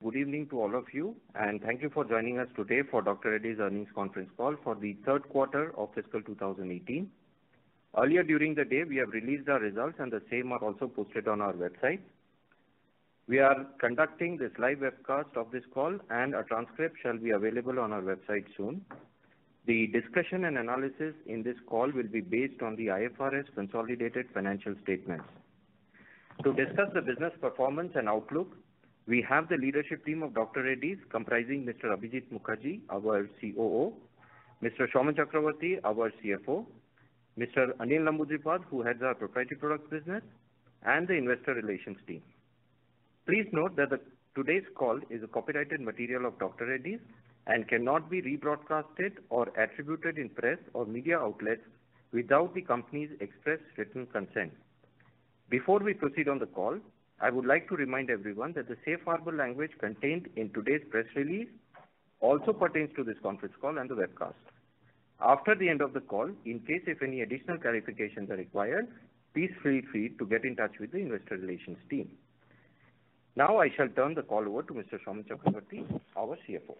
Good evening to all of you, and thank you for joining us today for Dr. Reddy's earnings conference call for the third quarter of fiscal 2018. Earlier during the day, we have released our results, and the same are also posted on our website. We are conducting this live webcast of this call, and a transcript shall be available on our website soon. The discussion and analysis in this call will be based on the IFRS consolidated financial statements. To discuss the business performance and outlook, we have the leadership team of Dr. Reddy's comprising Mr. Abhijit Mukherjee, our COO, Mr. Saumen Chakravarti, our CFO, Mr. Anil Namboodiripad, who heads our proprietary products business, and the investor relations team. Please note that today's call is a copyrighted material of Dr. Reddy's and cannot be rebroadcasted or attributed in press or media outlets without the company's express written consent. Before we proceed on the call, I would like to remind everyone that the safe harbor language contained in today's press release also pertains to this conference call and the webcast. After the end of the call, in case if any additional clarifications are required, please feel free to get in touch with the investor relations team. Now I shall turn the call over to Mr. Saumen Chakravarti, our CFO.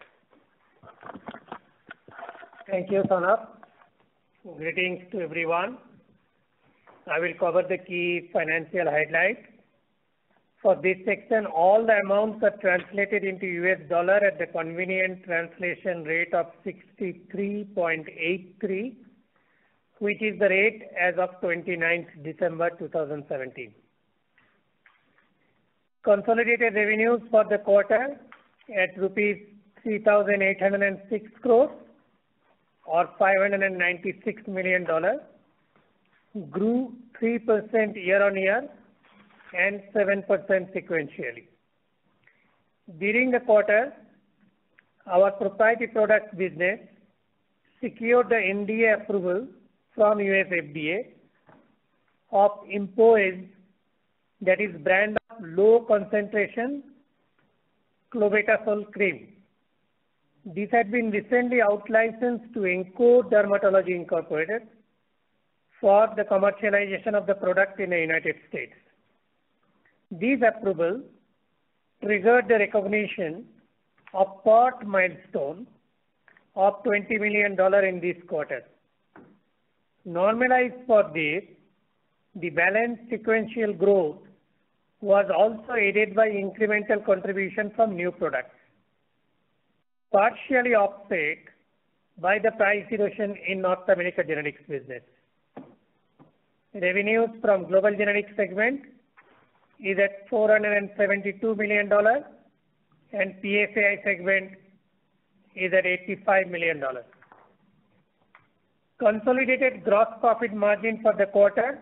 Thank you, Saurabh. Greetings to everyone. I will cover the key financial highlights. For this section, all the amounts are translated into US dollar at the convenient translation rate of 63.83, which is the rate as of 29th December 2017. Consolidated revenues for the quarter at rupees 3,806 crores or $596 million grew 3% year-on-year and 7% sequentially. During the quarter, our proprietary products business secured the NDA approval from US FDA of Impoyz, that is brand of low concentration clobetasol cream. This had been recently out-licensed to Encore Dermatology Incorporated for the commercialization of the product in the United States. This approvals triggered the recognition of part milestone of $20 million in this quarter. Normalized for this, the balanced sequential growth was also aided by incremental contribution from new products, partially offset by the price erosion in North America generics business. Revenues from global generics segment is at $472 million, and PSAI segment is at $85 million. Consolidated gross profit margin for the quarter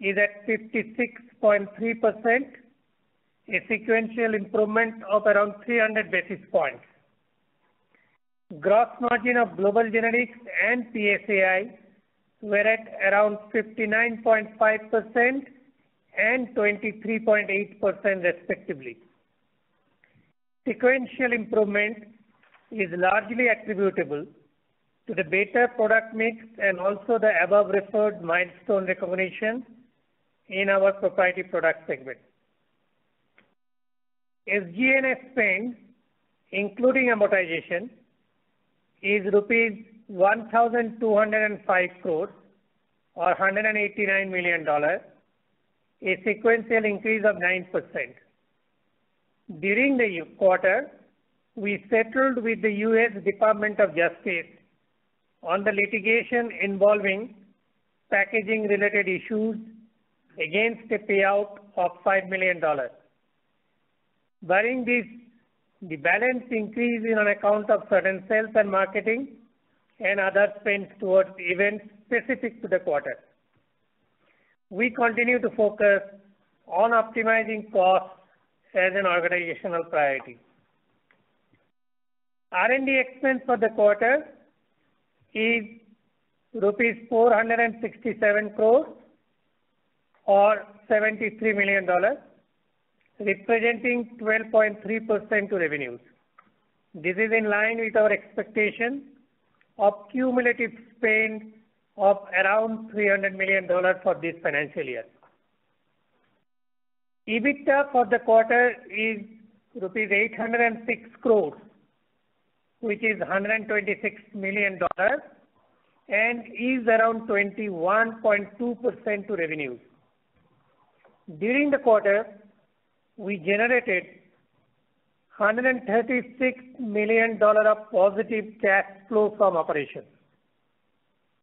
is at 56.3%, a sequential improvement of around 300 basis points. Gross margin of global generics and PSAI were at around 59.5% and 23.8% respectively. Sequential improvement is largely attributable to the better product mix and also the above referred milestone recognition in our proprietary product segment. SG&A spend, including amortization, is rupees 1,205 crores or $189 million, a sequential increase of 9%. During the quarter, we settled with the U.S. Department of Justice on the litigation involving packaging-related issues against a payout of $5 million. Barring this, the balance increase is on account of certain sales and marketing and other spends towards events specific to the quarter. We continue to focus on optimizing costs as an organizational priority. R&D expense for the quarter is rupees 467 crores or $73 million, representing 12.3% to revenues. This is in line with our expectation of cumulative spend of around $300 million for this financial year. EBITDA for the quarter is rupees 806 crores, which is $126 million and is around 21.2% to revenues. During the quarter, we generated $136 million of positive cash flow from operations.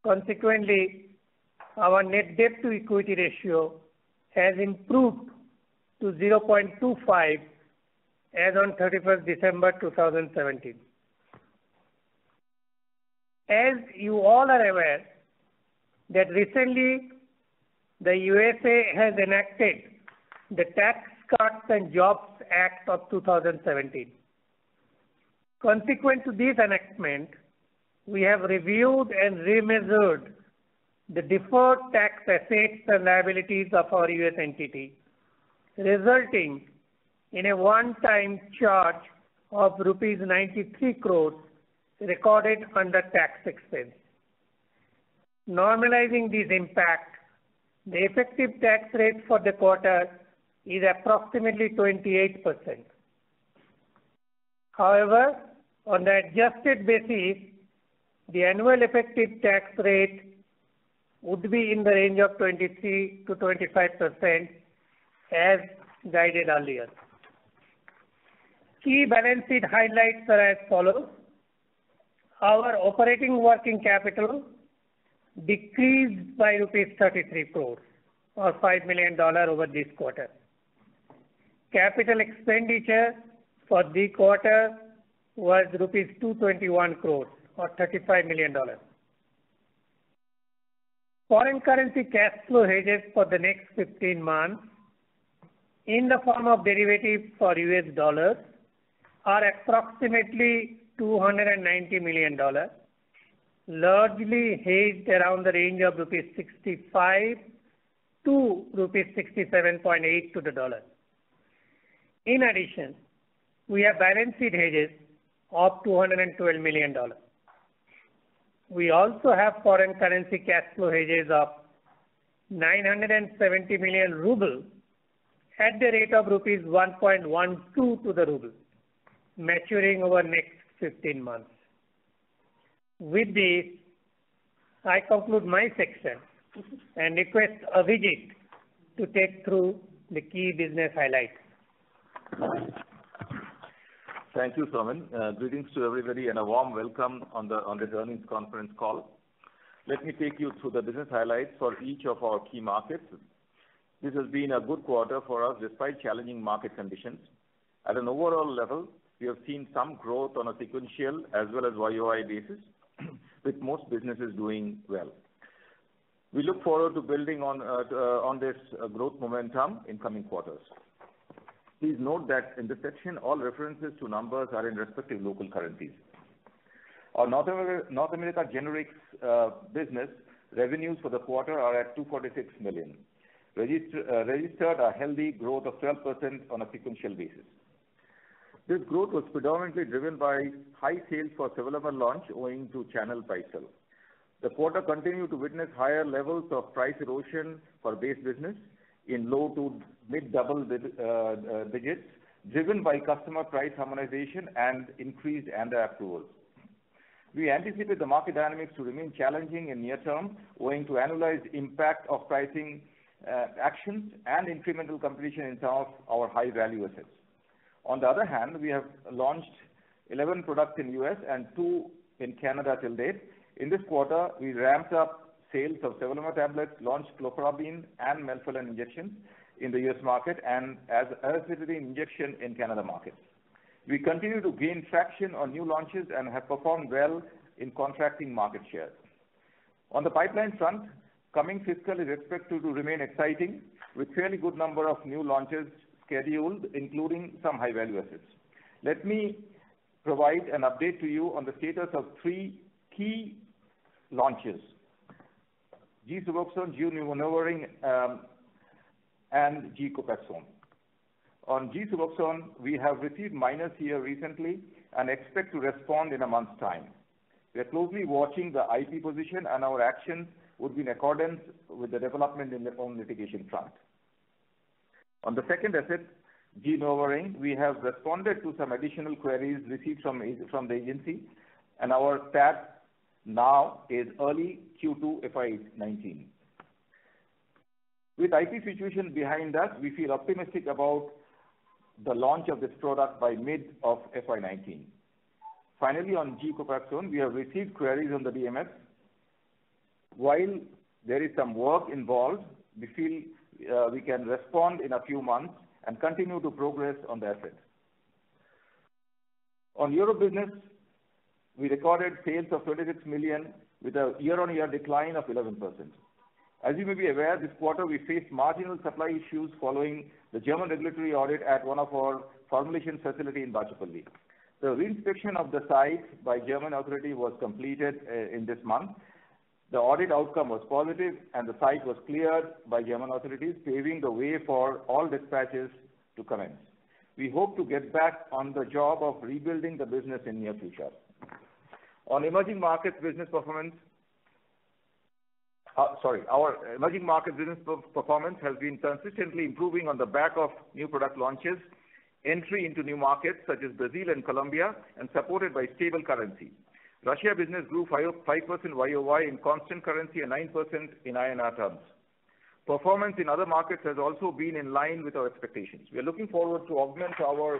Consequently, our net debt to equity ratio has improved to 0.25 as on 31st December 2017. As you all are aware that recently the USA has enacted the Tax Cuts and Jobs Act of 2017. Consequent to this enactment, we have reviewed and remeasured the deferred tax assets and liabilities of our U.S. entity, resulting in a one-time charge of rupees 93 crores recorded under tax expense. Normalizing this impact, the effective tax rate for the quarter is approximately 28%. However, on the adjusted basis, the annual effective tax rate would be in the range of 23%-25% as guided earlier. Key balance sheet highlights are as follows. Our operating working capital decreased by rupees 33 crores or $5 million over this quarter. Capital expenditure for the quarter was rupees 221 crores or $35 million. Foreign currency cash flow hedges for the next 15 months in the form of derivatives for US dollars are approximately $290 million, largely hedged around the range of rupees 65 to rupees 67.8 to the dollar. In addition, we have balance sheet hedges of $212 million. We also have foreign currency cash flow hedges of 970 million rubles at the rate of rupees 1.12 to the ruble, maturing over next 15 months. With this, I conclude my section and request Abhijit to take through the key business highlights. Thank you, Saumen. Uh, greetings to everybody and a warm welcome on the on this earnings conference call. Let me take you through the business highlights for each of our key markets. This has been a good quarter for us despite challenging market conditions. At an overall level, we have seen some growth on a sequential as well as YOY basis, with most businesses doing well. We look forward to building on uh, uh, on this growth momentum in coming quarters. Please note that in this section, all references to numbers are in respective local currencies. Our North America generics uh, business revenues for the quarter are at $246 million, uh, registered a healthy growth of 12% on a sequential basis. This growth was predominantly driven by high sales for Sevelamer launch owing to channel sell. The quarter continued to witness higher levels of price erosion for base business in low to mid double uh, uh, digits, driven by customer price harmonization and increased ANDA approvals. We anticipate the market dynamics to remain challenging in near term, owing to annualized impact of pricing uh, actions and incremental competition in some of our high-value assets. On the other hand, we have launched 11 products in U.S. and two in Canada till date. In this quarter, we ramped up sales of Sevelamer tablets, launched clofazimine and melphalan injections in the U.S. market, and azacitidine injection in Canada markets. We continue to gain traction on new launches and have performed well in contracting market shares. On the pipeline front, coming fiscal is expected to remain exciting with fairly good number of new launches scheduled, including some high-value assets. Let me provide an update to you on the status of three key launches, G-Suboxone, G-Neuraminidase, um, and G-Copaxone. On G-Suboxone, we have received minor CR recently and expect to respond in a month's time. We are closely watching the IP position, and our actions would be in accordance with the development in the own litigation front. On the second asset, G. NuvaRing, we have responded to some additional queries received from the agency, and our TAD now is early Q2 FY 19. With IP situation behind us, we feel optimistic about the launch of this product by mid of FY 19. Finally, on G. Copaxone, we have received queries on the DMF. While there is some work involved, we feel uh, we can respond in a few months and continue to progress on the asset. On Europe business, we recorded sales of 26 million with a year-on-year decline of 11%. As you may be aware, this quarter we faced marginal supply issues following the German regulatory audit at one of our formulation facility in Bachupally. The re-inspection of the site by German authority was completed uh, in this month. The audit outcome was positive, and the site was cleared by German authorities, paving the way for all dispatches to commence. We hope to get back on the job of rebuilding the business in near future. On emerging markets business performance, uh, Sorry. our emerging market business performance has been consistently improving on the back of new product launches, entry into new markets such as Brazil and Colombia, and supported by stable currency. Russia business grew 5% YOY in constant currency and 9% in INR terms. Performance in other markets has also been in line with our expectations. We are looking forward to augment our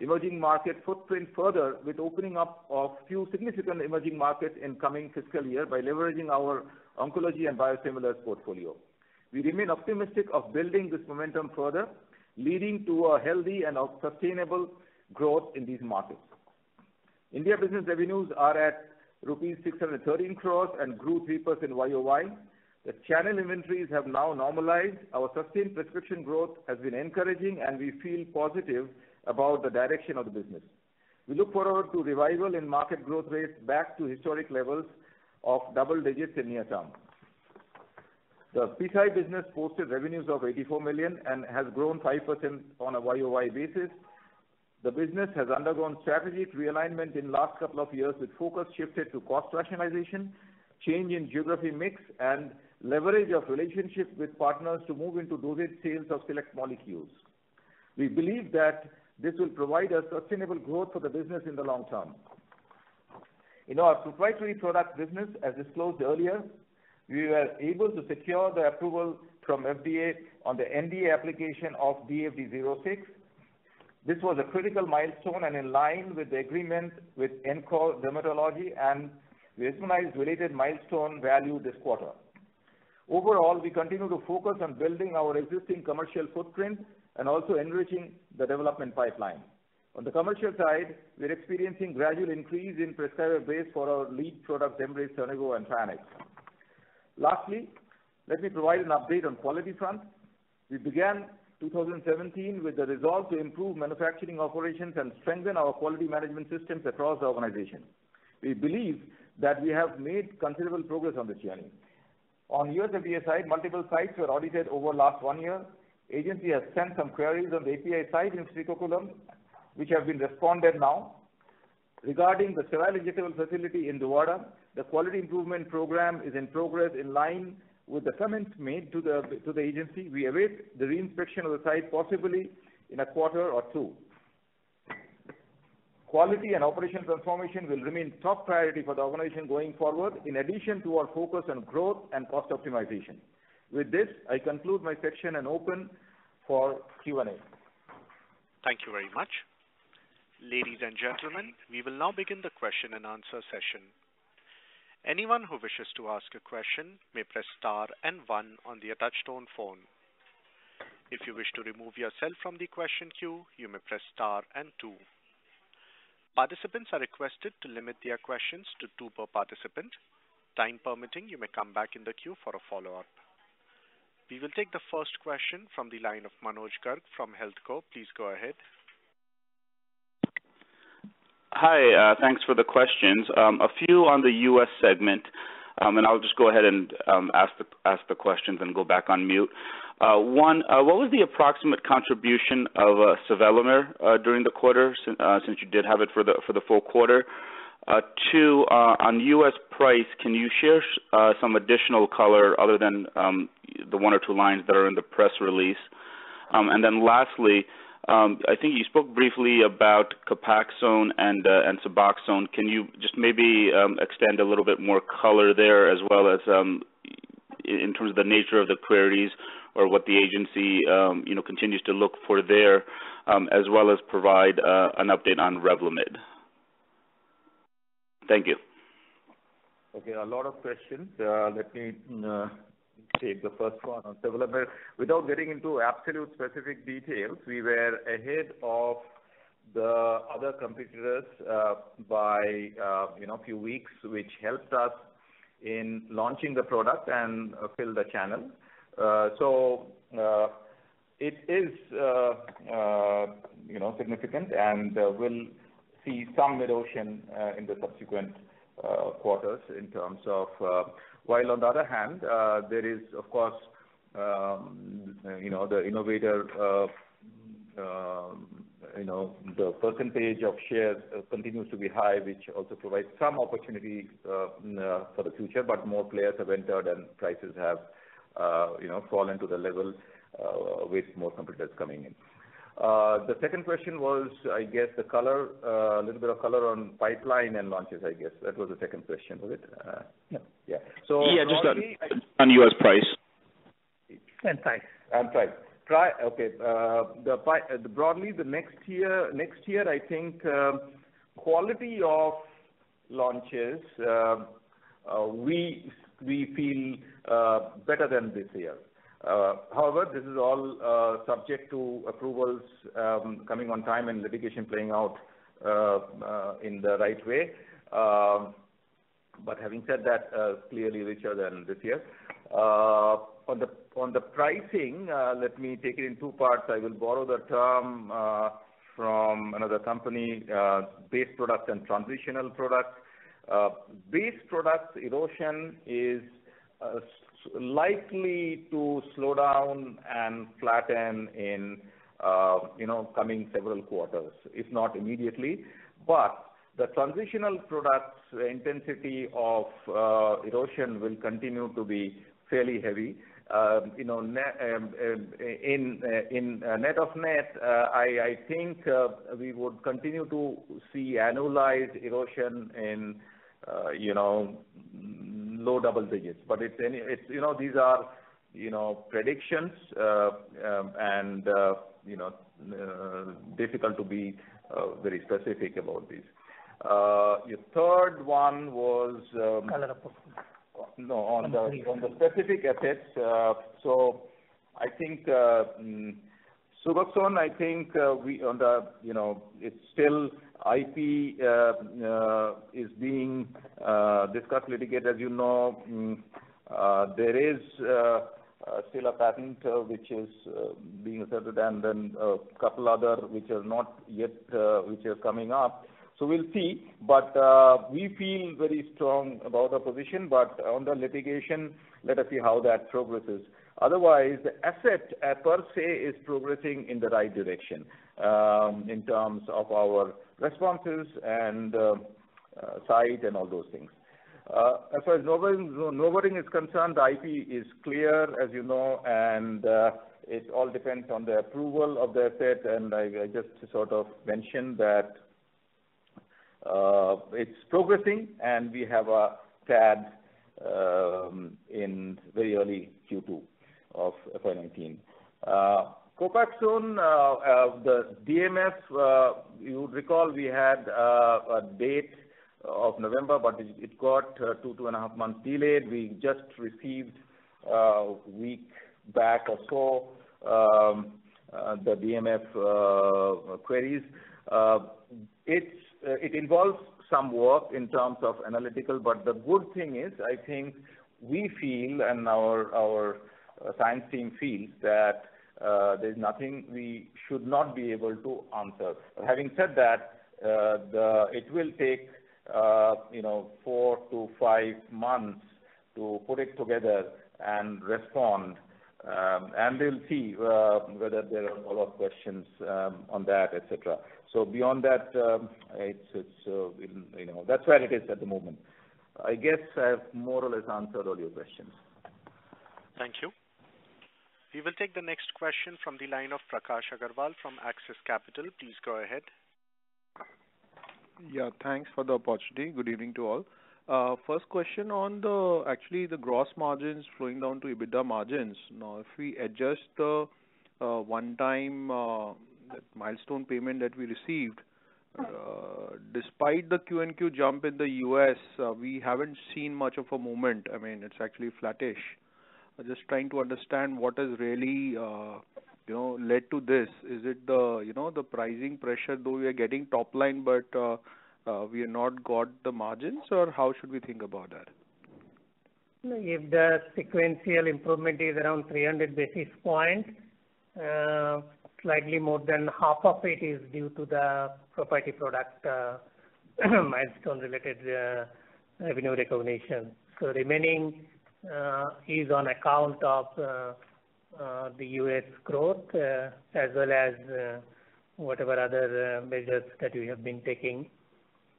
emerging market footprint further with opening up of few significant emerging markets in coming fiscal year by leveraging our oncology and biosimilars portfolio. We remain optimistic of building this momentum further, leading to a healthy and sustainable growth in these markets. India business revenues are at rupees 613 crores and grew 3% YOY. The channel inventories have now normalized. Our sustained prescription growth has been encouraging, and we feel positive about the direction of the business. We look forward to revival in market growth rates back to historic levels of double digits in near term. The PCI business posted revenues of 84 million and has grown 5% on a YOY basis. The business has undergone strategic realignment in last couple of years with focus shifted to cost rationalization, change in geography mix, and leverage of relationship with partners to move into dosage sales of select molecules. We believe that this will provide a sustainable growth for the business in the long term. In our proprietary product business, as disclosed earlier, we were able to secure the approval from FDA on the NDA application of DFD-06. This was a critical milestone and in line with the agreement with Encore Dermatology, and we recognized related milestone value this quarter. Overall, we continue to focus on building our existing commercial footprint and also enriching the development pipeline. On the commercial side, we're experiencing gradual increase in prescriber base for our lead product, Zembrace, Sernivo, and Trianex. Lastly, let me provide an update on quality front. We began 2017 with the resolve to improve manufacturing operations and strengthen our quality management systems across the organization. We believe that we have made considerable progress on this journey. On U.S. FDA side, multiple sites were audited over last one year. Agency has sent some queries on the API site in Srikakulam, which have been responded now. Regarding the sterile injectable facility in Duvada, the quality improvement program is in progress in line with the comments made to the to the agency. We await the re-inspection of the site, possibly in a quarter or two. Quality and operation transformation will remain top priority for the organization going forward, in addition to our focus on growth and cost optimization. With this, I conclude my section and open for Q&A. Thank you very much. Ladies and gentlemen, we will now begin the question and answer session. Anyone who wishes to ask a question may press star and one on their touchtone phone. If you wish to remove yourself from the question queue, you may press star and two. Participants are requested to limit their questions to two per participant. Time permitting, you may come back in the queue for a follow-up. We will take the first question from the line of Manoj Garg from HealthCo. Please go ahead. Hi. Uh, thanks for the questions. Um, a few on the U.S. segment, um, and I'll just go ahead and um, ask the questions and go back on mute. Uh, one, uh, what was the approximate contribution of sevelamer during the quarter, since you did have it for the full quarter? Uh, two, uh, on U.S. price, can you share uh, some additional color other than um, the one or two lines that are in the press release? Um and then lastly, um, I think you spoke briefly about Copaxone and Suboxone. Can you just maybe um, extend a little bit more color there as well as in terms of the nature of the queries or what the agency you know continues to look for there, as well as provide an update on Revlimid? Thank you. Okay, a lot of questions. Uh, let me uh, take the first one on Revlimid. Without getting into absolute specific details, we were ahead of the other competitors uh, by you know, a few weeks, which helped us in launching the product and fill the channel. So, it is you know, significant and will see some erosion uh, in the subsequent uh, quarters in terms of. Uh, while on the other hand, there is of course um, you know, the innovator um, you know, the percentage of shares continues to be high, which also provides some opportunity for the future, but more players have entered and prices have you know, fallen to the level with more competitors coming in. Uh, the second question was, I guess, the color, uh, a little bit of color on pipeline and launches, I guess. That was the second question, was it? Uh, yeah. Yeah. So Yeah, just on U.S. price. And price. And price. Okay. Broadly, the next year, next year I think, um, quality of launches, um, we we feel better than this year. Uh, however, this is all uh, subject to approvals um, coming on time and litigation playing out uh, in the right way. Um, but having said that, clearly richer than this year. On the on the pricing, let me take it in two parts. I will borrow the term from another company, base products and transitional products. Base products erosion is likely to slow down and flatten in, uh, you know, coming several quarters, if not immediately. But the transitional products intensity of uh, erosion will continue to be fairly heavy. Um, you know, um, um, in uh, net of net, I think we would continue to see annualized erosion in, you know, low double digits. But it's, any it's you know, these are, you know, predictions, uh, and, uh, you know, uh, difficult to be very specific about these. Your third one was, um, Color of portfolio. No, on the on the specific assets. So I think mm, Suboxone, I think we on the, you know, it's still IP uh, uh, is being uh, discussed, litigated. As you know, mm, there is still a patent which is being asserted and then a couple other which are not yet which are coming up. So we'll see. But uh we feel very strong about our position. But on the litigation, let us see how that progresses. Otherwise, the asset per se is progressing in the right direction in terms of our responses and uh, uh, site and all those things. Uh, As far as NuvaRing is concerned, the IP is clear, as you know, and it all depends on the approval of the asset. And I I just sort of mentioned that it's progressing, and we have a TAD in very early Q2 of FY 2019. Copaxone, uh, uh, the DMF, uh, you would recall we had a date of November, but it got two and a half months delayed. We just received a week back or so um, the DMF queries. It involves some work in terms of analytical, but the good thing is, I think we feel and our our science team feels that Uh, there's nothing we should not be able to answer. Having said that, uh, it will take, uh, you know, four to five months to put it together and respond. Um, and we'll see whether there are follow-up questions um, on that, et cetera. So, beyond that, um, it's you know, that's where it is at the moment. I guess I have more or less answered all your questions. Thank you. We will take the next question from the line of Prakash Agarwal from Axis Capital. Please go ahead. Yeah, thanks for the opportunity. Good evening to all. Uh, first question on the, actually, the gross margins flowing down to EBITDA margins. Now, if we adjust the uh, one-time uh, milestone payment that we received, despite the Q&Q jump in the U.S., we haven't seen much of a movement. I mean, it's actually flattish. Just trying to understand what has really, uh, you know, led to this. Is it the, you know, the pricing pressure, though we are getting top line, but uh, uh, we have not got the margins, or how should we think about that? If the sequential improvement is around 300 basis points, slightly more than half of it is due to the property product milestone-related revenue recognition. So remaining Uh, is on account of uh, uh, the U.S. growth as well as whatever other measures that we have been taking.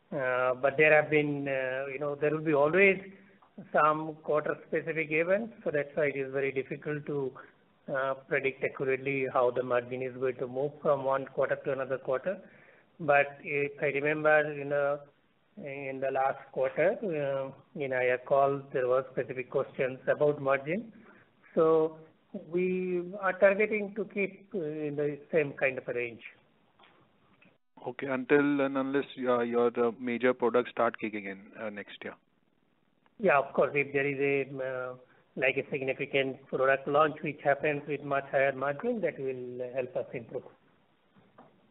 But there have been, you know, there will be always some quarter-specific events, so that's why it is very difficult to predict accurately how the margin is going to move from one quarter to another quarter. But if I remember, you know, in the last quarter, in our call, there were specific questions about margin. So we are targeting to keep uh, in the same kind of a range. Okay. Until and unless uh, your uh, major products start kicking in next year? Yeah, of course. If there is a, um, like a significant product launch which happens with much higher margin, that will help us improve.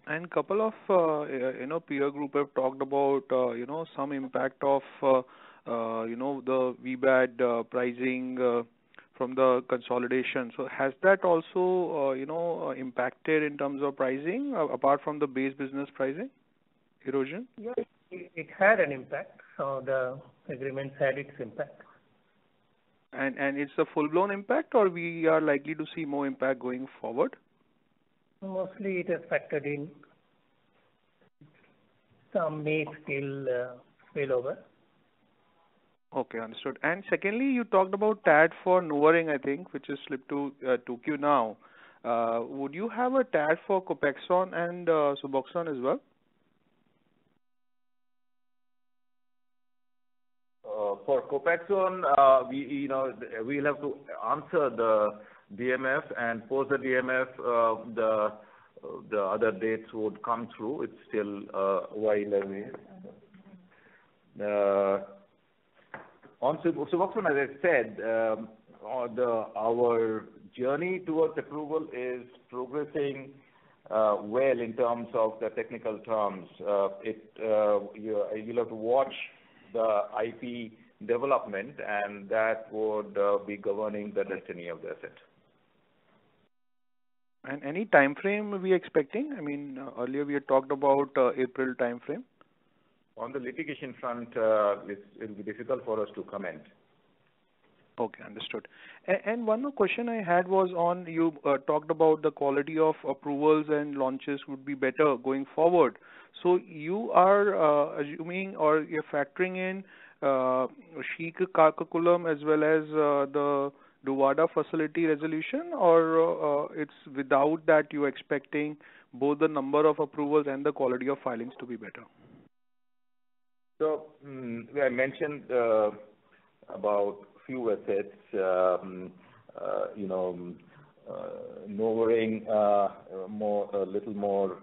And couple of, uh, you know, peer group have talked about, uh, you know, some impact of, uh, you know, the VBAD pricing from the consolidation. So has that also, you know, impacted in terms of pricing apart from the base business pricing erosion? Yes, it had an impact. The agreements had its impact. And and it's a full-blown impact, or we are likely to see more impact going forward? Mostly it is factored in. Some may still uh, spill over. Okay, understood. And secondly, you talked about TAD for NuvaRing, I think, which has slipped to uh, 2Q now. Uh, would you have a TAD for Copaxone and Suboxone as well? For Copaxone, we, you know, we'll have to answer the DMF, and post the DMF, the other dates would come through. It's still a while away. Uh, on Suboxone, as I said, um, uh, our journey towards approval is progressing uh, well in terms of the technical terms. It You'll have to watch the IP development, and that would be governing the destiny of the asset. And any timeframe we expecting? I mean, uh, earlier we had talked about uh, April timeframe. On the litigation front, uh, it'll be difficult for us to comment. Okay, understood. And one more question I had was on, you talked about the quality of approvals and launches would be better going forward. So you are assuming or you're factoring in Srikakulam as well as the Duvada facility resolution, or uh, it's without that you're expecting both the number of approvals and the quality of filings to be better? So, mm, I mentioned uh, about few assets, um, uh, you know, NuvaRing, a little more,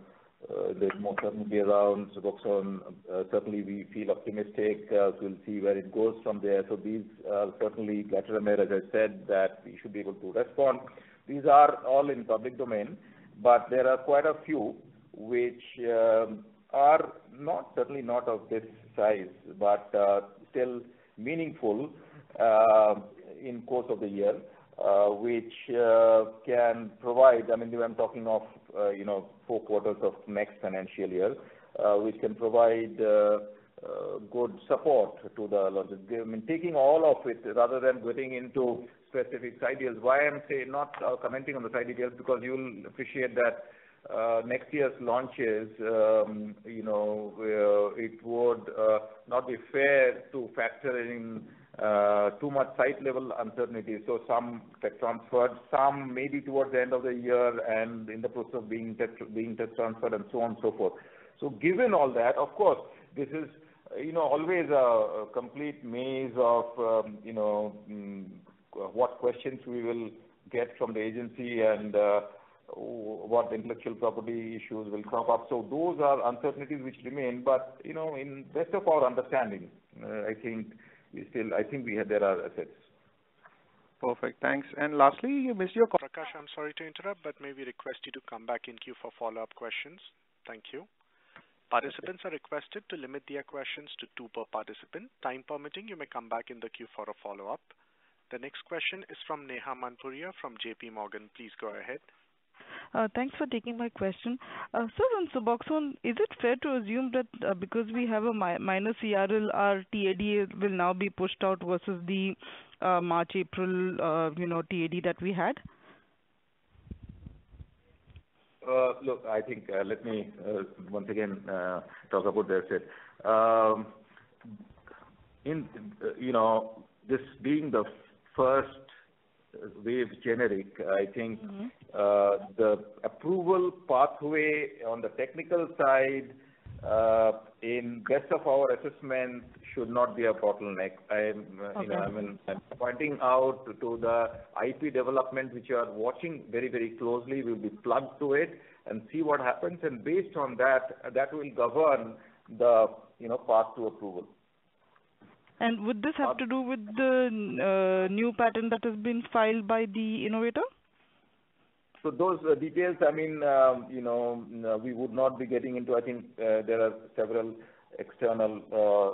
Uh, there's more certainty around Suboxone. Uh, certainly we feel optimistic. Uh, we'll see where it goes from there. So these certainly Glatiramer, as I said, that we should be able to respond. These are all in public domain, but there are quite a few which um, are not, certainly not of this size, but still meaningful in course of the year, which can provide, I mean, I'm talking of, Uh, you know, four quarters of next financial year, uh, which can provide uh, good support to the launches. I mean, taking all of it rather than getting into specific side deals. Why I'm saying not commenting on the side details, because you'll appreciate that next year's launches, um, you know, it would not be fair to factor in Uh, too much site level uncertainty. So some tech transferred, some maybe towards the end of the year and in the process of being tech transferred and so on and so forth. So given all that, of course, this is, you know, always a complete maze of, um, you know, mm, what questions we will get from the agency and uh, what intellectual property issues will crop up. So those are uncertainties which remain. But, you know, in best of our understanding, uh, I think there are assets. Perfect. Thanks. And lastly, you missed your- call. Prakash, I'm sorry to interrupt, but may we request you to come back in queue for follow-up questions. Thank you. Participants are requested to limit their questions to two per participant. Time permitting, you may come back in the queue for a follow-up. The next question is from Neha Manpuria from JP Morgan. Please go ahead. Uh, thanks for taking my question. Uh, sir, on Suboxone, is it fair to assume that, uh, because we have a minus CRL, our TAD will now be pushed out versus the March, April, you know, TAD that we had? Look, I think, let me once again talk about the asset. Um, in, you know, this being the first wave generic, I think. Mm-hmm. Uh, the approval pathway on the technical side, uh, in best of our assessment should not be a bottleneck. I'm, uh, you know. I mean, I'm pointing out to the IP development which you are watching very, very closely. We'll be plugged to it and see what happens. And based on that, that will govern the, you know, path to approval. And would this have to do with the uh, new patent that has been filed by the innovator? So those uh, details, I mean, um, you know, uh, we would not be getting into. I think, there are several external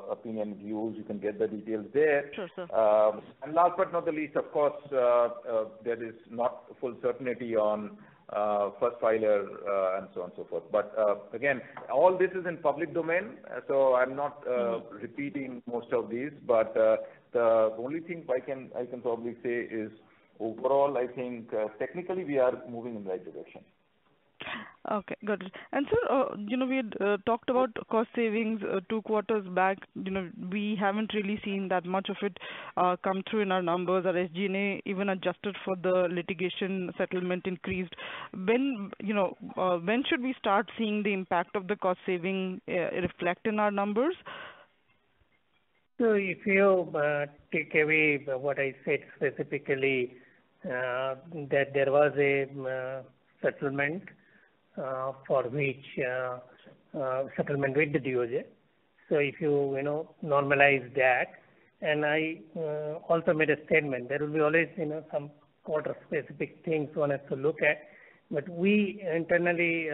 opinion views. You can get the details there. Sure, sir. Um, and last but not the least, of course, there is not full certainty on Uh, first filer, uh, and so on and so forth. But uh, again, all this is in public domain, so I'm not mm-hmm. repeating most of these. But the only thing I can I can probably say is overall, I think, technically we are moving in the right direction. Okay, got it. And sir, uh, you know, we had uh, talked about cost savings uh, two quarters back. You know, we haven't really seen that much of it come through in our numbers. Our SG&A, even adjusted for the litigation settlement increased. When, you know, when should we start seeing the impact of the cost saving reflect in our numbers? So if you take away what I said specifically, that there was a settlement Uh, for which uh, uh, settlement with the DOJ. So if you you know, normalize that, and I also made a statement, there will be always, you know, some quarter specific things one has to look at. But we internally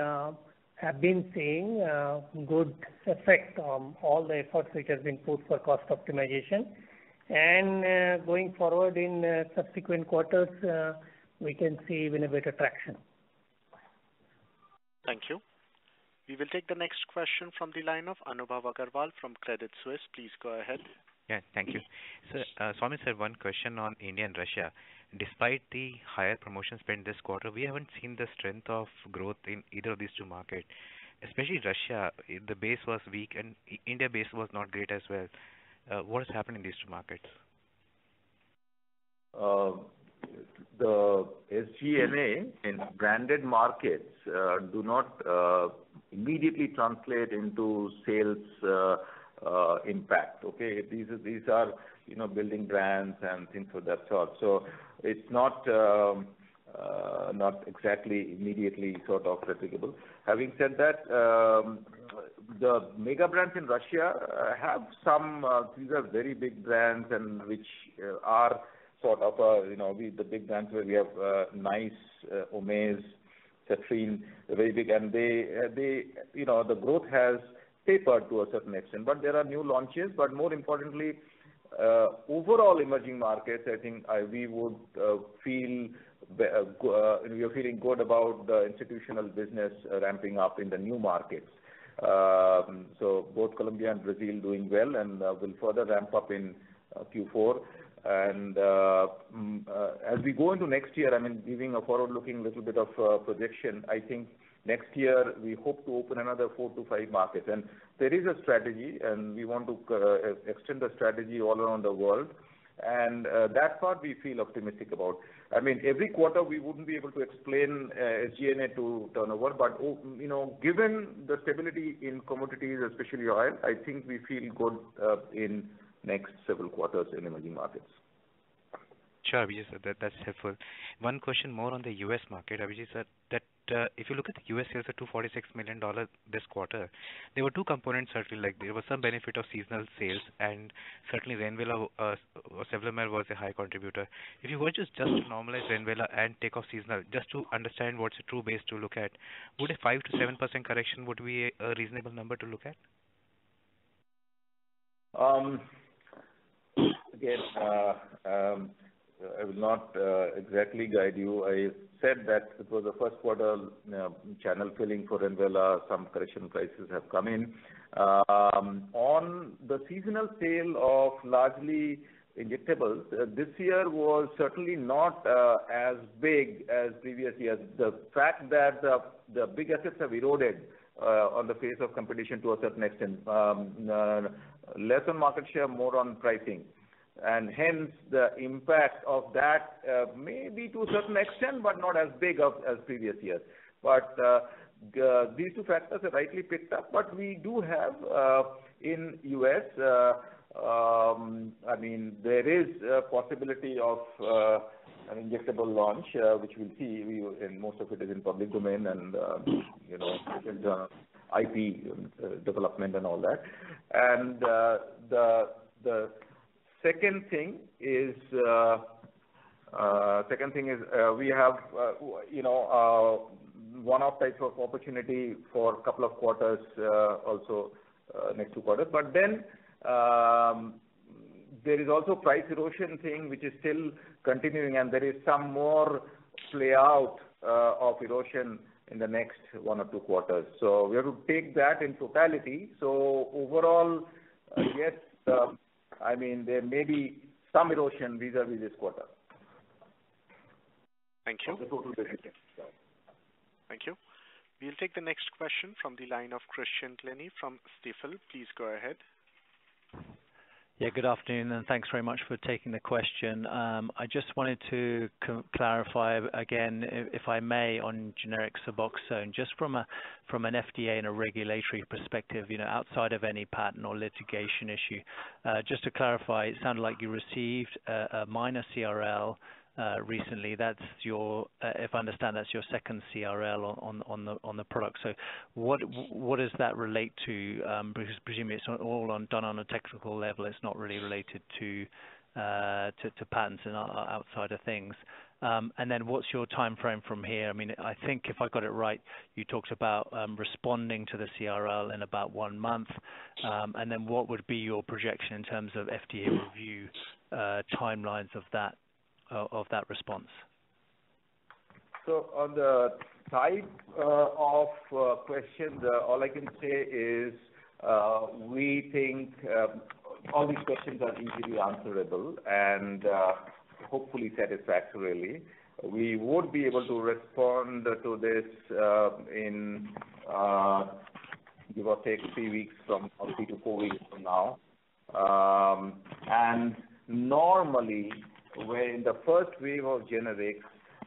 have been seeing good effect on all the efforts which has been put for cost optimization. And uh going forward in subsequent quarters, we can see even a better traction. Thank you. We will take the next question from the line of Anubhav Agarwal from Credit Suisse. Please go ahead. Yeah, thank you. Uh, Swami sir, one question on India and Russia. Despite the higher promotion spend this quarter, we haven't seen the strength of growth in either of these two markets. Especially Russia, eh, the base was weak and India base was not great as well. Uh, what has happened in these two markets? Uh, The SG&A in branded markets uh, do not uh, immediately translate into sales uh, impact. Okay? These are, you know, building brands and things of that sort. So it's not um, not exactly immediately sort of replicable. Having said that, um, the mega brands in Russia have some, these are very big brands and which are sort of, uh, you know, we, the big brands where we have uh, Nice, uh, Omez, Cetrine, very big. And they, they, you know, the growth has tapered to a certain extent. But there are new launches. But more importantly, overall emerging markets, I think, we would feel we are feeling good about the institutional business ramping up in the new markets. Um, so both Colombia and Brazil doing well and will further ramp up in Q4. And uh, mm, uh, as we go into next year, I mean, giving a forward-looking little bit of uh, projection, I think next year we hope to open another four to five markets. And there is a strategy, and we want to extend the strategy all around the world. and that part we feel optimistic about. I mean, every quarter we wouldn't be able to explain SG&A to turnover, but oh, you know, given the stability in commodities, especially oil, I think we feel good in next several quarters in emerging markets. Sure, Abhijit, sir. That's helpful. One question more on the U.S. market, Abhijit, sir. That, uh, If you look at the U.S. sales of $246 million this quarter, there were two components, certainly, like there was some benefit of seasonal sales, and certainly Renvela uh, or Sevelamer was a high contributor. If you were just to normalize Renvela and take off seasonal, just to understand what's a true base to look at, would a 5%-7% correction would be a reasonable number to look at? Um, Again, uh, um, I will not uh, exactly guide you. I said that it was the first quarter, uh, channel filling for Renvela, some correction prices have come in. Um, on the seasonal sale of largely injectables, this year was certainly not as big as previous years. The fact that the big assets have eroded on the face of competition to a certain extent, um, less on market share, more on pricing. And hence, the impact of that uh, may be to a certain extent, but not as big as previous years. But uh, these two factors are rightly picked up. But we do have uh, in U.S., um, I mean, there is a possibility of an injectable launch, which we'll see. Most of it is in public domain and, you know, IP um, development and all that. And the second thing is uh, second thing is uh, we have, uh, you know, one-off type of opportunity for a couple of quarters, also next two quarters. But then um, there is also price erosion thing which is still continuing, and there is some more play out of erosion in the next one or two quarters. So we have to take that in totality. So overall, yes, um, I mean, there may be some erosion vis-à-vis this quarter. Thank you. The total business. Thank you. We'll take the next question from the line of Christian Glennie from Stifel. Please go ahead. Yeah, good afternoon, and thanks very much for taking the question. Um, I just wanted to clarify again, if I may, on generic Suboxone, just from a from an FDA and a regulatory perspective, you know, outside of any patent or litigation issue. Uh, just to clarify, it sounded like you received a minor CRL Uh, recently. That's your, uh, if I understand, that's your second CRL on the on the product. So what what does that relate to? Um, because presumably it's all done on a technical level, it's not really related to uh, to patents and outside of things. Um, and then what's your timeframe from here? I mean, I think if I got it right, you talked about um, responding to the CRL in about one month. And then what would be your projection in terms of FDA review timelines of that response? So on the type uh, of uh, question, all I can say is, uh, we think all these questions are easily answerable and hopefully satisfactorily. We would be able to respond to this in give or take three weeks from or three to four weeks from now. Um, and normally, when the first wave of generics,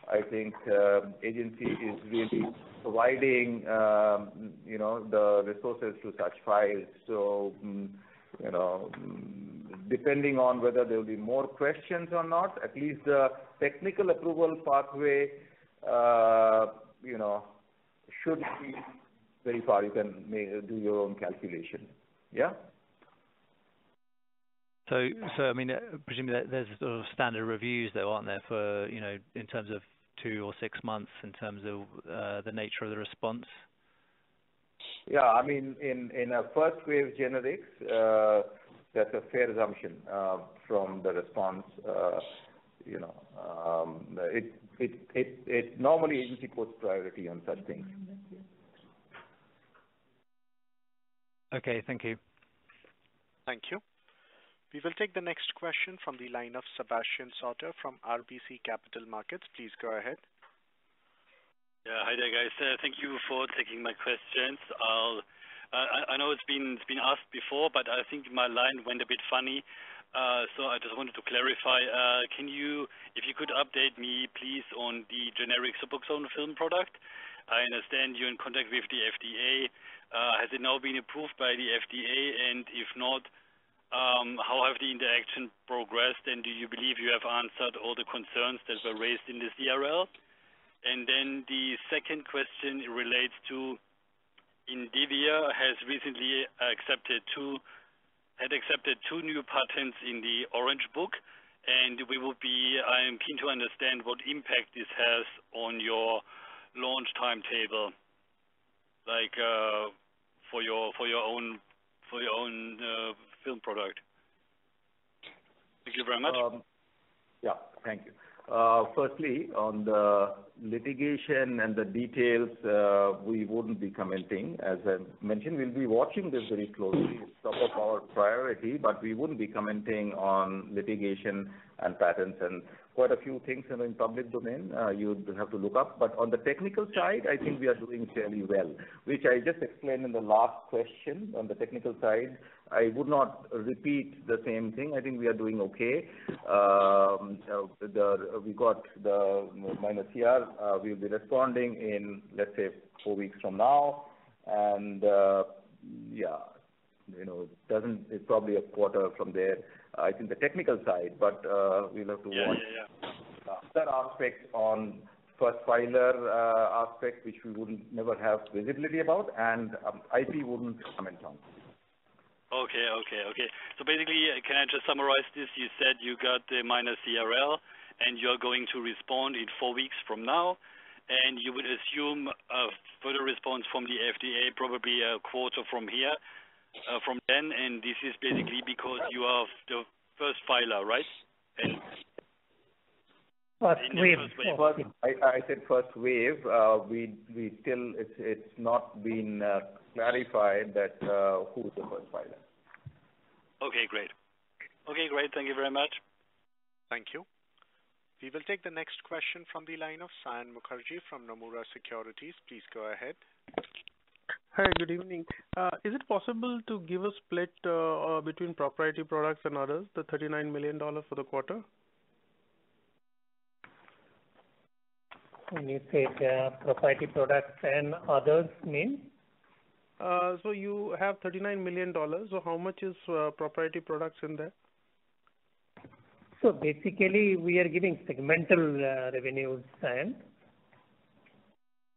I think, uh, agency is really providing, um, you know, the resources to such files. So mm, you know, mm, depending on whether there will be more questions or not, at least the technical approval pathway, uh, you know, should be very far. You can do your own calculation. Yeah. I mean, uh, presumably there's sort of standard reviews though, aren't there, for, you know, in terms of two or six months in terms of uh, the nature of the response? Yeah. I mean, in in a first wave generics, uh, that's a fair assumption uh, from the response. You know, um, it it it it normally agency puts priority on such things. Okay. Thank you. Thank you. We will take the next question from the line of Sebastian Sauter from RBC Capital Markets. Please go ahead. Yeah. Hi there, guys. Uh, thank you for taking my questions. Uh, I know it's been asked before, but I think my line went a bit funny. Uh, so I just wanted to clarify, can you, if you could update me, please, on the generic Suboxone film product? I understand you're in contact with the FDA. Has it now been approved by the FDA? And if not, Um, how have the interaction progressed, and do you believe you have answered all the concerns that were raised in the CRL? And then the second question relates to Indivior has recently accepted two new patents in the Orange Book, and we I am keen to understand what impact this has on your launch timetable, like, uh, for your for your own for your own uh, film product. Thank you very much. Um, yeah, thank you. Uh, firstly, on the litigation and the details, uh, we wouldn't be commenting. As I mentioned, we'll be watching this very closely. It's top of our priority, but we wouldn't be commenting on litigation and patents and quite a few things in public domain, uh, you'd have to look up. But on the technical side, I think we are doing fairly well, which I just explained in the last question. On the technical side, I would not repeat the same thing. I think we are doing okay. Um, we got the minor CR. Uh, we'll be responding in, let's say, four weeks from now. And, uh, yeah, you know, it doesn't. It's probably a quarter from there, I think the technical side, but, uh, we'll have to watch. Yeah, yeah, yeah. Other aspects on first filer aspect, which we wouldn't never have visibility about, and um, IP wouldn't comment on. Okay, okay, okay. So basically, uh, can I just summarize this? You said you got the minor CRL, and you're going to respond in four weeks from now, and you would assume a further response from the FDA, probably a quarter from here, uh, from then, and this is basically because you are the first filer, right? And- First wave. First, I said first wave. Uh, we still, it's not been clarified that who's the first filer. Okay, great. Okay, great. Thank you very much. Thank you. We will take the next question from the line of Saion Mukherjee from Nomura Securities. Please go ahead. Hi, good evening. Uh, is it possible to give a split uh, uh, between proprietary products and others, the $39 million for the quarter? When you say, proprietary products and others mean? Uh, so you have $39 million. So how much is uh, proprietary products in there? So basically, we are giving segmental uh, revenues, Saion.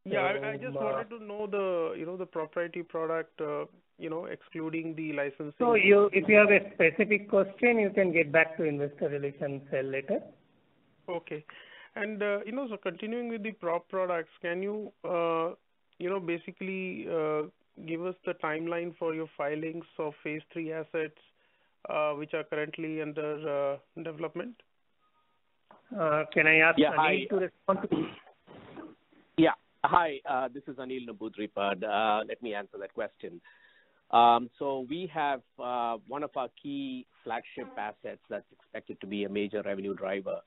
Yeah, I just wanted to know the, you know, the proprietary product, you know, excluding the licensing. So you, if you have a specific question, you can get back to investor relations cell later. Okay. And, you know, so continuing with the prop products, can you, you know, basically, give us the timeline for your filings of phase three assets, uh, which are currently under uh, development? Uh, can I ask Anil to respond to this? Yeah. Hi, this is Anil Namboodiripad. Let me answer that question. Um, so we have one of our key flagship assets that's expected to be a major revenue driver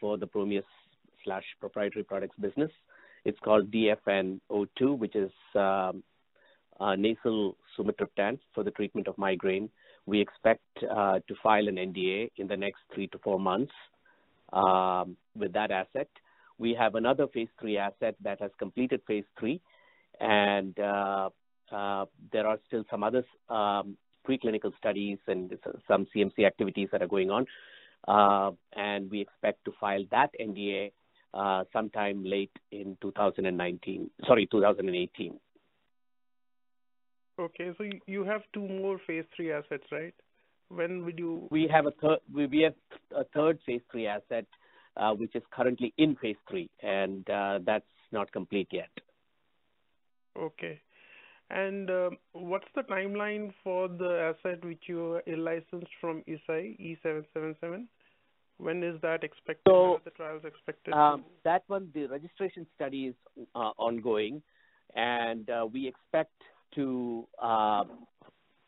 for the Promius/proprietary products business. It's called DFN-02, which is um, Uh, nasal sumatriptan for the treatment of migraine. We expect uh, to file an NDA in the next three to four months um, with that asset. We have another phase three asset that has completed phase three, and uh, there are still some other um, preclinical studies and some CMC activities that are going on. And we expect to file that NDA sometime late in 2019, sorry, 2018. Okay, so you have two more phase three assets, right? When would you- We have a third We have a third phase three asset, uh, which is currently in phase three, and uh, that's not complete yet. Okay. And, uh, what's the timeline for the asset which you licensed from Eisai, E777? When is that expected? So- The trials expected? That one, the registration study is ongoing, and uh, we expect to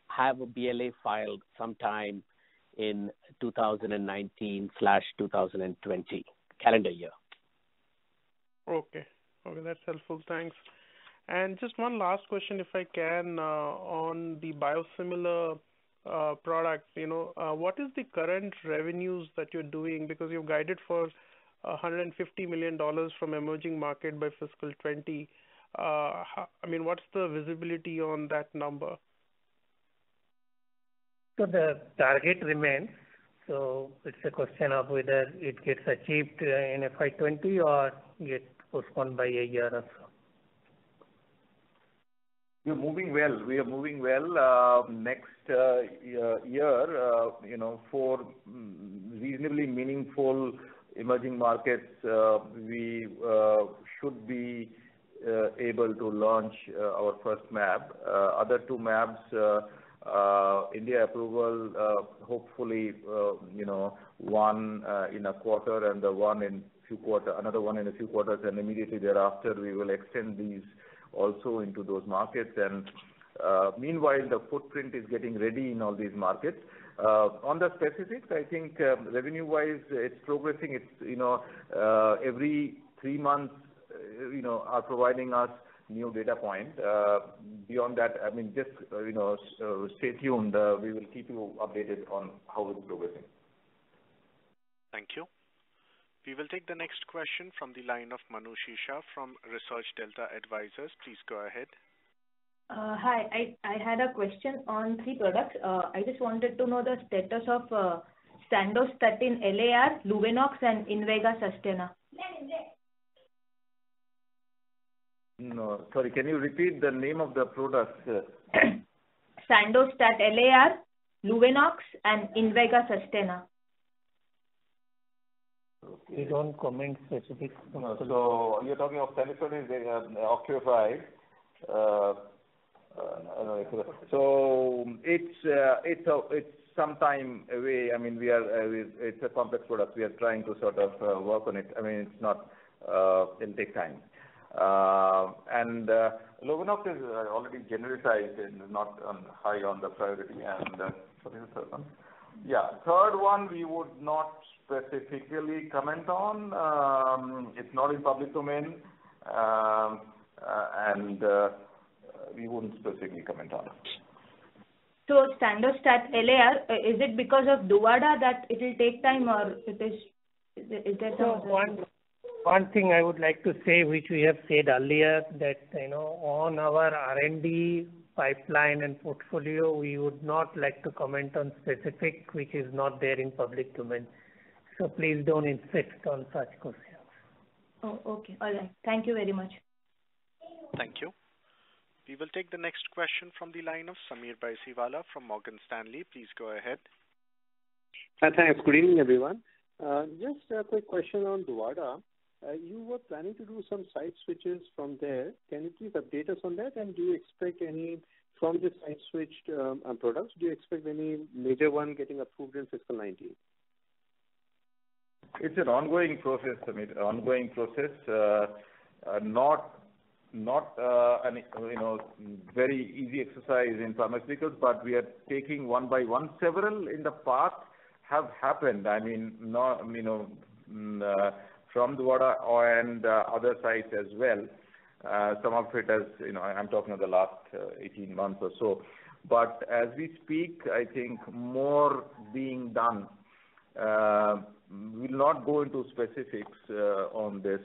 have a BLA filed sometime in 2019 slash 2020 calendar year. Okay. Okay, that's helpful. Thanks. And just one last question, if I can, uh, on the biosimilar product, you know, uh, what is the current revenues that you're doing? Because you've guided for $150 million from emerging market by fiscal 2020. Uh, I mean, what's the visibility on that number? So the target remains. So it's a question of whether it gets achieved uh, in FY 2020 or get postponed by a year or so. We're moving well. We're moving well. Uh, next year, you know, for mm, reasonably meaningful emerging markets, we should be Uh, able to launch uh, our first mAb. Uh, other two mAbs, India approval, hopefully, you know, one in a quarter and the one in few quarter another one in a few quarters, and immediately thereafter, we will extend these also into those markets. And meanwhile, the footprint is getting ready in all these markets. On the specifics, I think, um, revenue-wise, it's progressing. It's, you know, every three months, you know, are providing us new data point. Uh, beyond that, I mean, just, uh, you know, uh, stay tuned. We will keep you updated on how it's progressing. Thank you. We will take the next question from the line of Manushi Shah from Research Delta Advisors. Please go ahead. Hi. I had a question on three products. I just wanted to know the status of Sandostatin LAR, Lovenox, and Invega Sustenna. No. Sorry, can you repeat the name of the products? Sandostat LAR, Lovenox, and Invega Sustenna. We don't comment specifics. So you're talking of Sandostatin Ocuify. It's some time away. I mean, we are, uh, it's a complex product. We are trying to sort of uh, work on it. I mean, it's not, uh, it'll take time. Uh, uh, Lovenox is uh, already genericized and not high on the priority. What is the third one? Yeah. Third one, we would not specifically comment on. Um, it's not in public domain. Um, and we wouldn't specifically comment on it. Sandostatin LAR, is it because of Duvvada that it will take time or is there some? One thing I would like to say, which we have said earlier, that, you know, on our R&D pipeline and portfolio, we would not like to comment on specific which is not there in public domain. So please don't insist on such questions. Oh, okay. All right. Thank you very much. Thank you. We will take the next question from the line of Sameer Baisiwala from Morgan Stanley. Please go ahead. Hi. Thanks. Good evening, everyone. Uh, just a quick question on Duvvada. Uh, you were planning to do some site switches from there. Can you please update us on that? And do you expect any from the site switched um, uh, products, do you expect any major one getting approved in fiscal 2019? It's an ongoing process, Sameer. Ongoing process. Uh, not any, you know, very easy exercise in pharmaceuticals, but we are taking one by one. Several in the past have happened. Mm, From Duvvada and uh, other sites as well. Uh, some of it has, you know, I'm talking of the last uh, 18 months or so. But as we speak, I think more being done. We'll not go into specifics on this,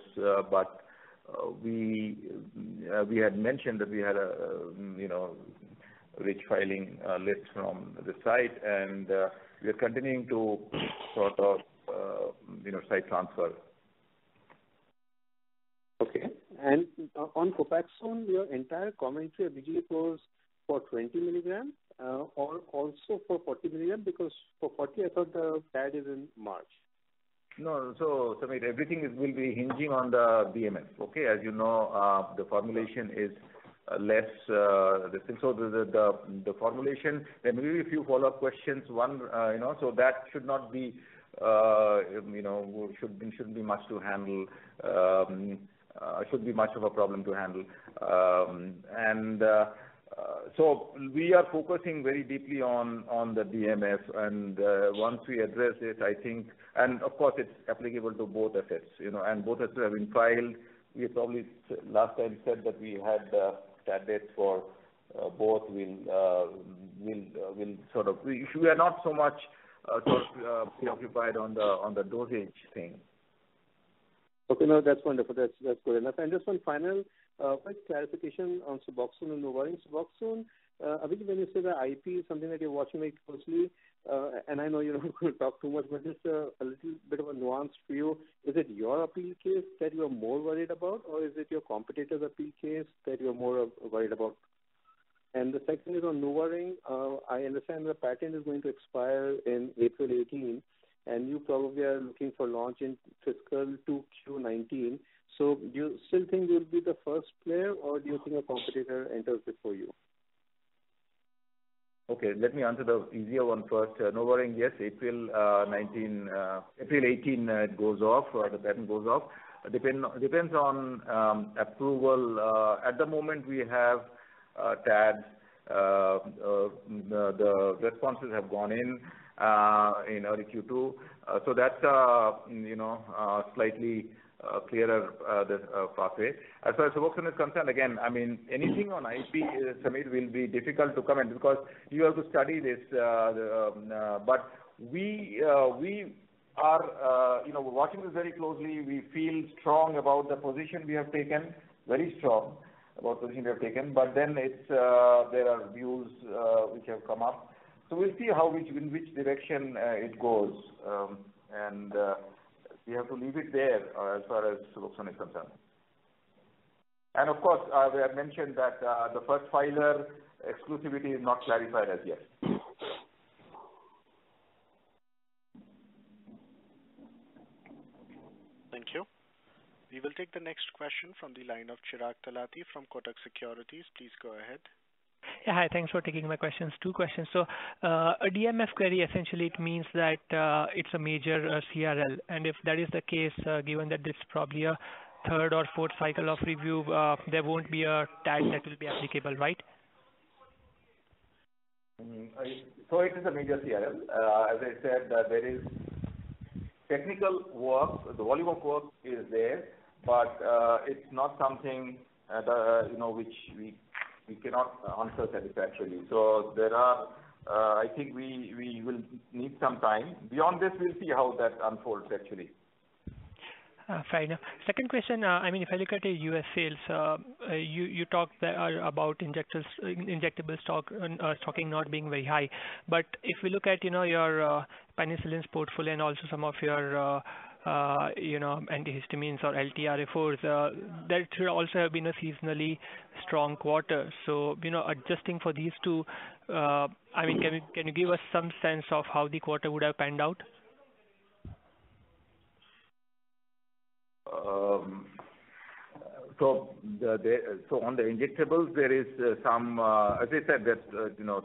but we had mentioned that we had a, um, you know, rich filing list from the site, and we are continuing to sort of, you know, site transfer. Okay. And on Copaxone, your entire commentary, I was for 20 milligrams, uh, or also for 40 milligrams? Because for 40, I thought the PAD is in March. No. Sameer, everything will be hinging on the DMF. Okay? As you know, uh, the formulation is uh, less, so the formulation. There may be a few follow-up questions. One, you know, so that should not be, you know, shouldn't be much to handle. Um, Uh, should be much of a problem to handle. Um, and uh, uh, so we are focusing very deeply on on the DMF. And once we address it, I think. And of course, it's applicable to both assets, you know, and both assets have been filed. We probably last time said that we had start dates for both We'll we'll sort of. We are not so much sort of preoccupied on the on the dosage thing. Okay. No, that's wonderful. That's that's good enough. And just one final uh, quick clarification on Suboxone and NuvaRing. Suboxone, uh, Abhijit, when you say the IP is something that you're watching very closely, uh, and I know you're not going to talk too much, but just a little bit of a nuanced view. Is it your appeal case that you are more worried about, or is it your competitor's appeal case that you're more worried about? And the second is on NuvaRing. I understand the patent is going to expire in April 2018, and you probably are looking for launch in fiscal 2Q19. So Do you still think you'll be the first player, or do you think a competitor enters before you? Okay, let me answer the easier one first. Uh, NuvaRing, yes, April uh, 2018 uh, it goes off, or the patent goes off. Depend, Depends on um, approval. At the moment we have TAD. The responses have gone in Uh, early Q2. Uh, so That's uh, mm, you know, slightly clearer pathway. As far as Suboxone is concerned, again, I mean, anything on IP, Sameer, will be difficult to comment because you have to study this. Um, but we we are you know, watching this very closely. We feel strong about the position we have taken, very strong about the position we have taken. But then it's, there are views which have come up. So we'll see how which in which direction uh, it goes. Um, and uh, we have to leave it there uh, as far as Suboxone is concerned. And of course, we have mentioned that the first filer exclusivity is not clarified as yet. Thank you. We will take the next question from the line of Chirag Talati from Kotak Securities. Please go ahead. Yeah. Hi, thanks for taking my questions. Two questions. So, uh, a DMF query, essentially it means that uh, it's a major uh, CRL. And if that is the case, given that this is probably a third or fourth cycle of review, there won't be a TAD that will be applicable, right? Mm-hmm. So it is a major CRL. As I said, there is technical work. The volume of work is there, but it's not something you know, which we cannot uh, answer satisfactorily. So there are, uh, I think we we will need some time. Beyond this, we'll see how that unfolds, actually. Uh, fair enough. Second question, uh, I mean, if I look at your U.S. sales, you you talked about injectables, injectable stock, stocking not being very high. But if we look at you know, your penicillins portfolio and also some of your Uh, antihistamines or LTRFOs, uh, that should also have been a seasonally strong quarter. So, you know, adjusting for these two, uh, I mean, can you can you give us some sense of how the quarter would have panned out? Um so on the injectables, there is some, as I said, that, you know,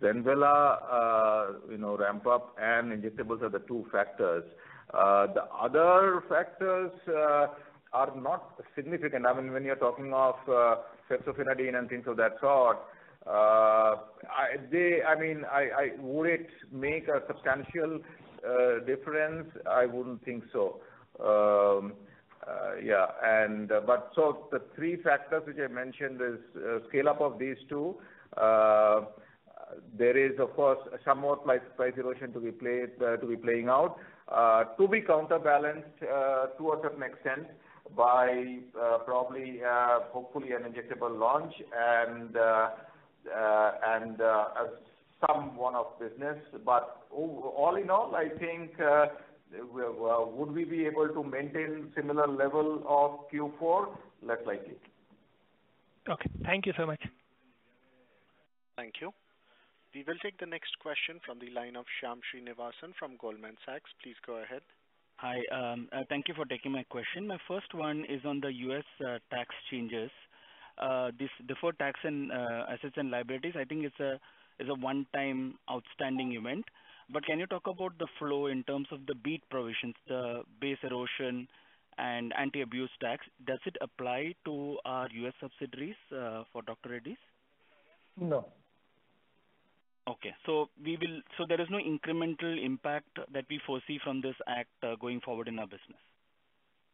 Renvela you know, ramp up and injectables are the two factors. Uh, the other factors uh, are not significant. I mean, when you're talking of uh, ceftriaxone and things of that sort, uh I they I mean, I would it make a substantial difference? I wouldn't think so. Um, yeah. And uh but so the three factors which I mentioned is scale-up of these two. There is, of course, some more price erosion to be played uh to be playing out, to be counterbalanced uh, to a certain extent by uh, probably, uh, hopefully an injectable launch and some one-off business. But all in all, I think, would we be able to maintain similar level of Q4? Less likely. Okay. Thank you so much. Thank you. We will take the next question from the line of Shyam Srinivasan from Goldman Sachs. Please go ahead. Hi. Um, uh, thank you for taking my question. My first one is on the U.S. Uh, tax changes. Uh, this deferred tax and assets and liabilities, I think it's a is a one-time outstanding event. But can you talk about the flow in terms of the BEAT provisions, the base erosion and anti-abuse tax? Does it apply to our U.S. subsidiaries for Dr. Reddy's? No. Okay. So we will so there is no incremental impact that we foresee from this act uh, going forward in our business?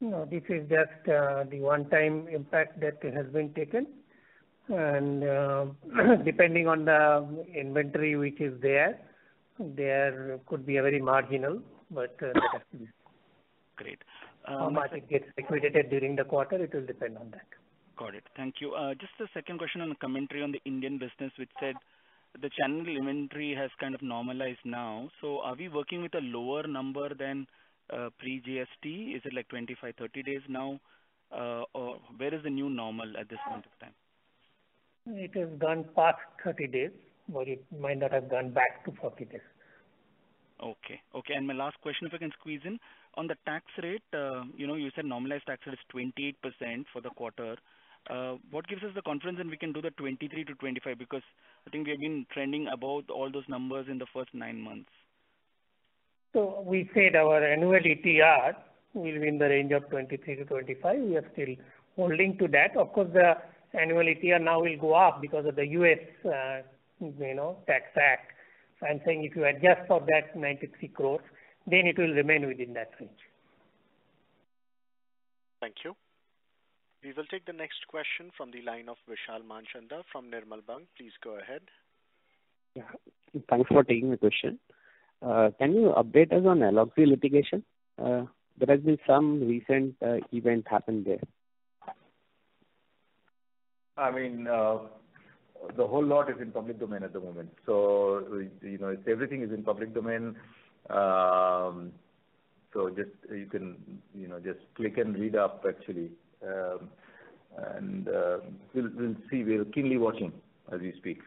No, this is just uh, the one-time impact that has been taken. and uh, depending on the inventory which is there there could be a very marginal, but that has to be. Great. How much it gets liquidated during the quarter, it will depend on that. Got it. Thank you. Just a second question on the commentary on the Indian business, which said the channel inventory has kind of normalized now. So are we working with a lower number than uh, pre-GST? Is it like 25, 30 days now? Uh, or where is the new normal at this point of time? It has gone past 30 days, but it might not have gone back to 40 days. Okay. Okay, and my last question, if I can squeeze in. On the tax rate, uh, you know, you said normalized tax rate is 28% for the quarter. Uh, what gives us the confidence that we can do the 23%-25%? Because I think we have been trending above all those numbers in the first nine months. So we said our annual ETR will be in the range of 23%-25%. We are still holding to that. Of course, the annual ETR now will go up because of the U.S. Uh, you know, Tax Act. I'm saying if you adjust for that 93 crores, then it will remain within that range. Thank you. We will take the next question from the line of Vishal Manchanda from Nirmal Bang. Please go ahead. Yeah. Thanks for taking the question. Uh, can you update us on Aloxi litigation? Uh, there has been some recent uh, event happened there. I mean, the whole lot is in public domain at the moment. So you know, it's everything is in public domain. Um so just you can you know, just click and read up, actually. Um, and um, we'll see. We are keenly watching as we speak.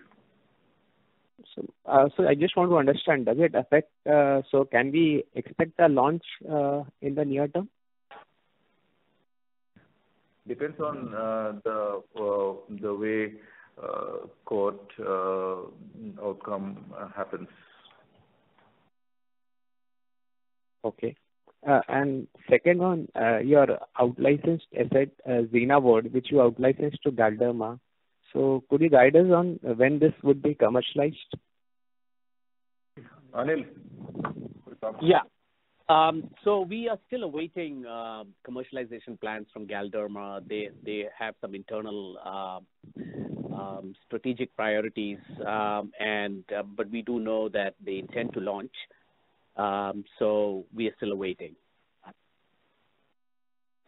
Uh, so, I just want to understand, does it affect, uh, so can we expect a launch uh, in the near term? Depends on the way court outcome happens. Okay. Uh, second one, uh, your out-licensed asset, uh, Zenavod, which you out-licensed to Galderma. So could you guide us on when this would be commercialized? Anil? Yeah. Um so we are still awaiting commercialization plans from Galderma. They they have some internal um, um, strategic priorities. Um, and but we do know that they intend to launch. We are still awaiting.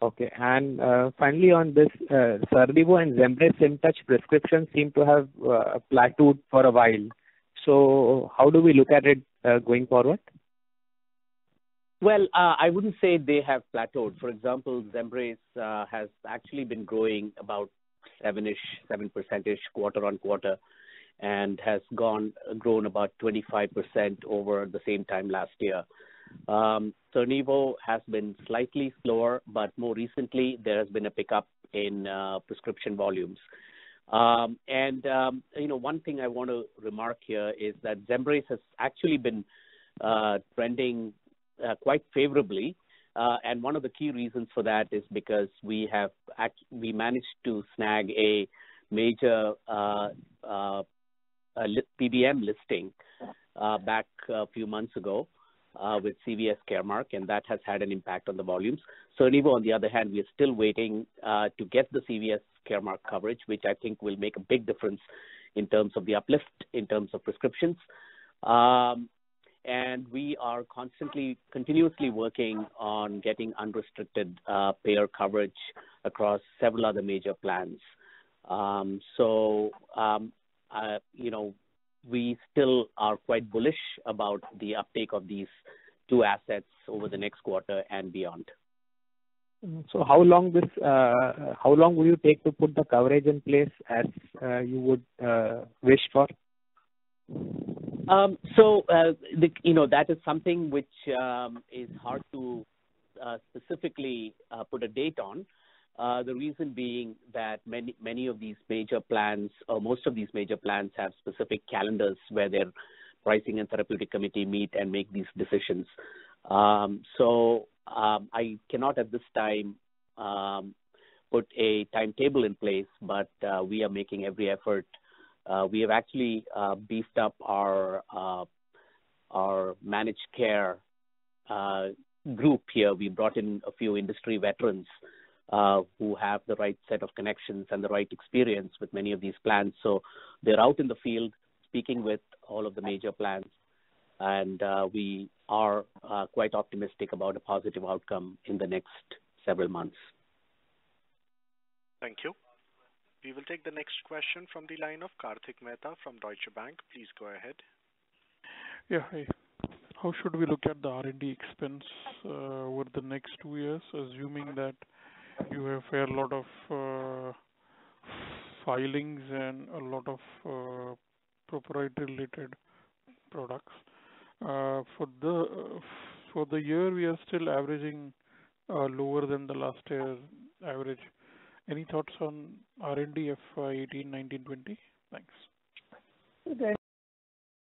Okay. And uh, finally on this, Sernivo and Zembrace SymTouch prescriptions seem to have plateaued for a while. So how do we look at it uh, going forward? Well, uh, I wouldn't say they have plateaued. For example, Zembrace has actually been growing about 7%, 7% quarter-on-quarter and has gone grown about 25% over the same time last year. Um, Sernivo has been slightly slower, but more recently, there has been a pickup in uh, prescription volumes. Um, and um, you know, one thing I want to remark here is that Zembrace has actually been uh, trending uh, quite favorably. And one of the key reasons for that is because we have we managed to snag a major PBM listing uh, back a few months ago uh, with CVS Caremark, and that has had an impact on the volumes. Sernivo, on the other hand, we are still waiting uh, to get the CVS Caremark coverage, which I think will make a big difference in terms of the uplift in terms of prescriptions. Um and we are constantly, continuously working on getting unrestricted payer coverage across several other major plans. Um, um, You know, we still are quite bullish about the uptake of these two assets over the next quarter and beyond. So How long this? Uh, how long will you take to put the coverage in place as uh, you would uh, wish for? Um, so the, you know That is something which um, is hard to specifically put a date on. Uh, the reason being that many many of these major plans, or most of these major plans, have specific calendars where their pricing and therapeutic committee meet and make these decisions. Um, so um, I cannot at this time um, put a timetable in place, but uh, we are making every effort. Uh, we have actually beefed up our our managed care group here. We brought in a few industry veterans uh, who have the right set of connections and the right experience with many of these plans. So they're out in the field speaking with all of the major plans, and uh, we are uh, quite optimistic about a positive outcome in the next several months. Thank you. We will take the next question from the line of Karthik Mehta from Deutsche Bank. Please go ahead. Yeah. Hi. How should we look at the R&D expense uh, over the next two years, assuming that you have a lot of uh, filings and a lot of uh, proprietary related products? For the for the year, we are still averaging lower than the last year average. Any thoughts on R&D FY 18, 19, 20? Thanks.